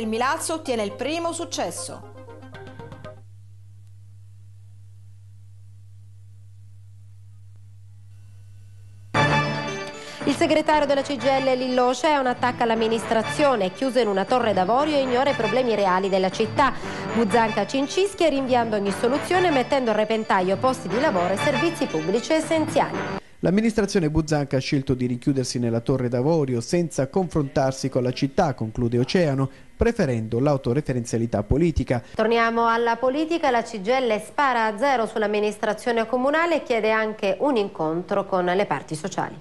Il Milazzo ottiene il primo successo. Il segretario della CGL Lilloce è un attacco all'amministrazione, chiuso in una torre d'avorio e ignora i problemi reali della città. Buzzanca cincischia rinviando ogni soluzione mettendo a repentaglio posti di lavoro e servizi pubblici essenziali. L'amministrazione Buzzanca ha scelto di richiudersi nella Torre d'Avorio senza confrontarsi con la città, conclude Oceano, preferendo l'autoreferenzialità politica. Torniamo alla politica, la CGL spara a zero sull'amministrazione comunale e chiede anche un incontro con le parti sociali.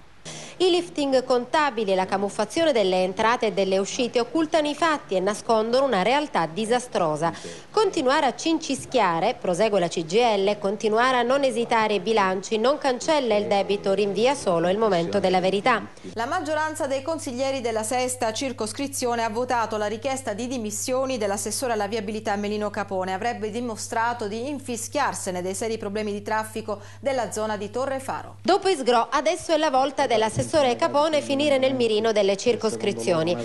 I lifting contabili e la camuffazione delle entrate e delle uscite occultano i fatti e nascondono una realtà disastrosa. Continuare a cincischiare, prosegue la CGL, continuare a non esitare i bilanci non cancella il debito, rinvia solo il momento della verità. La maggioranza dei consiglieri della sesta circoscrizione ha votato la richiesta di dimissioni dell'assessore alla viabilità Melino Capone. Avrebbe dimostrato di infischiarsene dei seri problemi di traffico della zona di Torre Faro. Dopo Isgro, adesso è la volta dell'assessore l'assessore Capone finire nel mirino delle circoscrizioni.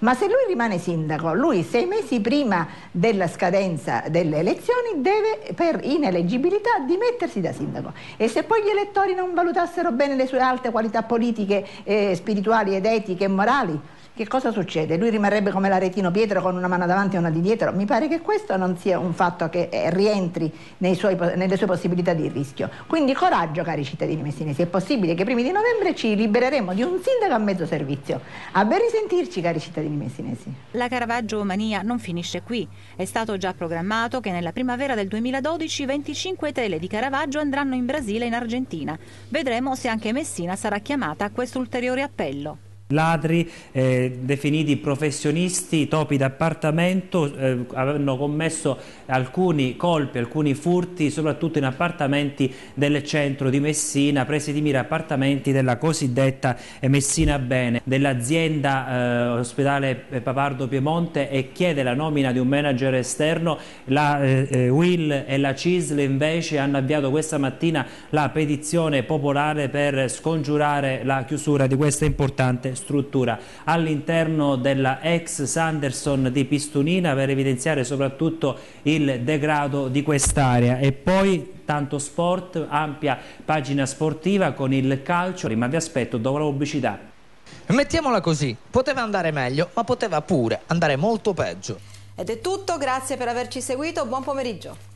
Ma se lui rimane sindaco, lui sei mesi prima della scadenza delle elezioni deve per ineleggibilità dimettersi da sindaco e se poi gli elettori non valutassero bene le sue alte qualità politiche, eh, spirituali ed etiche e morali, che cosa succede? Lui rimarrebbe come l'Aretino Pietro con una mano davanti e una di dietro? Mi pare che questo non sia un fatto che eh, rientri suoi, nelle sue possibilità di rischio. Quindi coraggio, cari cittadini messinesi, è possibile che primi di novembre ci libereremo di un sindaco a mezzo servizio. A ben risentirci, cari cittadini messinesi. La Caravaggio Mania non finisce qui. È stato già programmato che nella primavera del 2012 25 tele di Caravaggio andranno in Brasile e in Argentina. Vedremo se anche Messina sarà chiamata a questo ulteriore appello. Ladri eh, definiti professionisti, topi d'appartamento, eh, hanno commesso alcuni colpi, alcuni furti, soprattutto in appartamenti del centro di Messina, presi di mira appartamenti della cosiddetta Messina Bene, dell'azienda eh, ospedale Papardo Piemonte e chiede la nomina di un manager esterno. La eh, eh, Will e la CISL invece hanno avviato questa mattina la petizione popolare per scongiurare la chiusura di questa importante struttura all'interno della ex Sanderson di Pistunina per evidenziare soprattutto il degrado di quest'area e poi tanto sport, ampia pagina sportiva con il calcio, ma vi aspetto dopo la pubblicità. Mettiamola così, poteva andare meglio, ma poteva pure andare molto peggio. Ed è tutto, grazie per averci seguito, buon pomeriggio.